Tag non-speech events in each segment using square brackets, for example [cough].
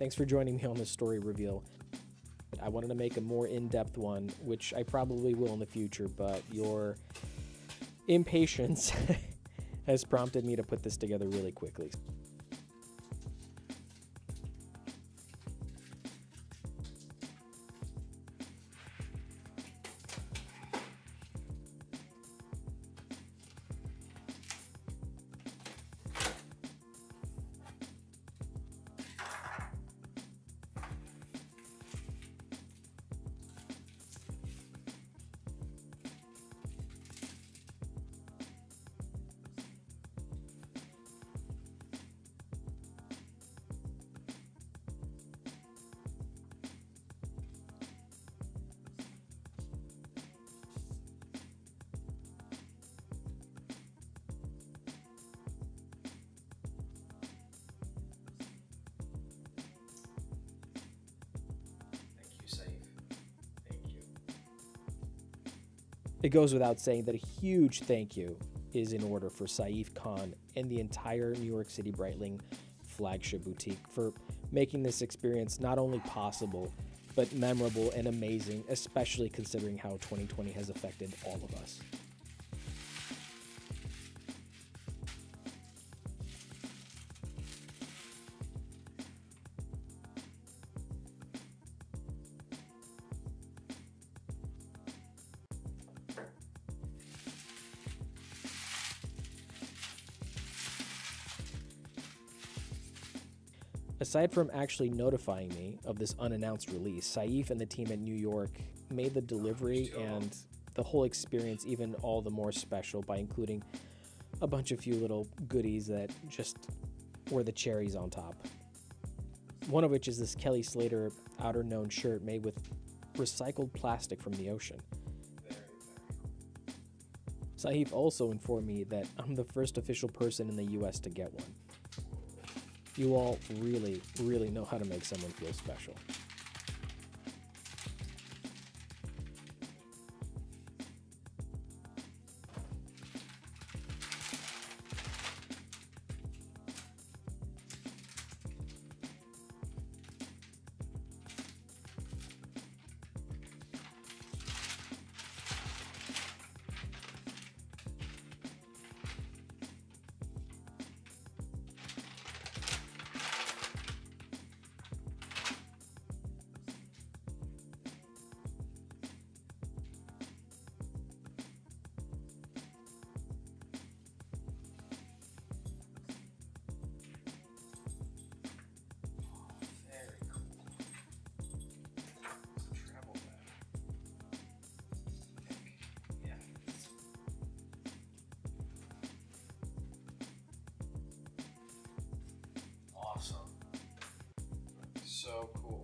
Thanks for joining me on this story reveal. I wanted to make a more in depth one, which I probably will in the future, but your impatience [laughs] has prompted me to put this together really quickly. It goes without saying that a huge thank you is in order for Sayeef Khan and the entire New York City Breitling flagship boutique for making this experience not only possible, but memorable and amazing, especially considering how 2020 has affected all of us. Aside from actually notifying me of this unannounced release, Sayeef and the team at New York made the delivery and the whole experience even all the more special by including a bunch of few little goodies that just were the cherries on top. One of which is this Kelly Slater Outerknown shirt made with recycled plastic from the ocean. Very, very cool. Sayeef also informed me that I'm the first official person in the US to get one. You all really, really know how to make someone feel special. So cool.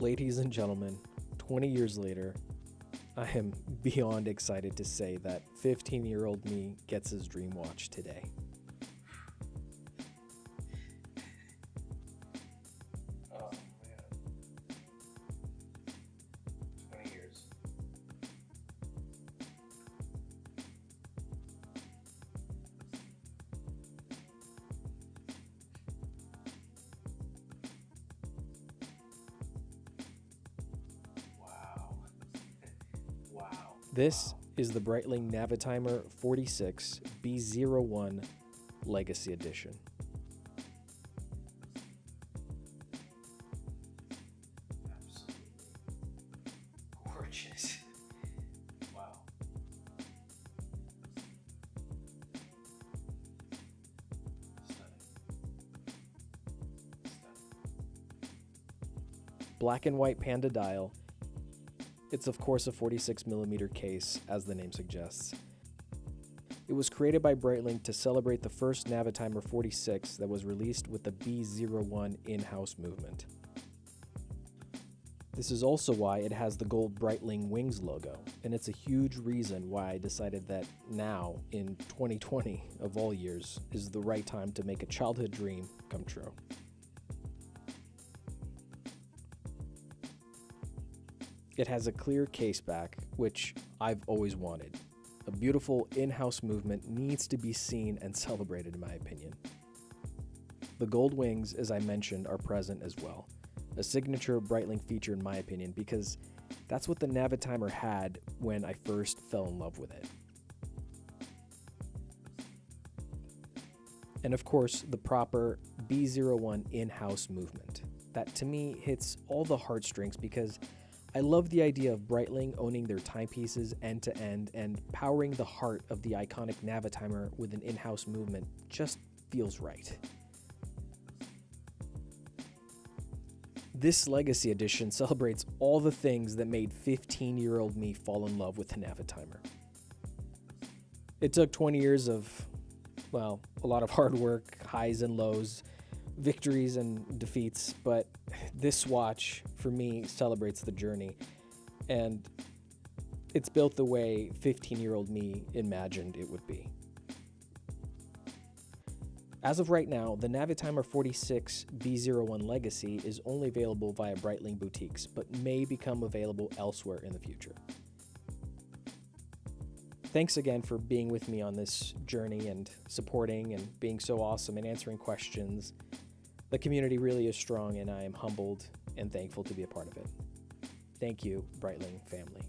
Ladies and gentlemen, 20 years later, I am beyond excited to say that 15 year old me gets his dream watch today. This is the Breitling Navitimer 46 B01 Legacy Edition. Gorgeous. [laughs] Wow. Stunning. Stunning. Black and white panda dial. It's, of course, a 46 millimeter case, as the name suggests. It was created by Breitling to celebrate the first Navitimer 46 that was released with the B01 in house movement. This is also why it has the gold Breitling Wings logo, and it's a huge reason why I decided that now, in 2020 of all years, is the right time to make a childhood dream come true. It has a clear case back, which I've always wanted. A beautiful in house movement needs to be seen and celebrated, in my opinion. The gold wings, as I mentioned, are present as well a signature Breitling feature in my opinion because that's what the Navitimer had when I first fell in love with it. And of course, the proper B01 in house movement. That to me hits all the heartstrings because I love the idea of Breitling owning their timepieces end to end and powering the heart of the iconic Navitimer with an in house movement just feels right. This Legacy Edition [laughs] celebrates all the things that made 15 year old me fall in love with the Navitimer. It took 20 years of, well, a lot of hard work, highs and lows, victories and defeats, but this watch, for me, celebrates the journey. And it's built the way 15 year old me imagined it would be. As of right now, the Navitimer 46 B01 Legacy is only available via Breitling boutiques, but may become available elsewhere in the future. Thanks again for being with me on this journey and supporting and being so awesome and answering questions. The community really is strong, and I am humbled and thankful to be a part of it. Thank you, Breitling family.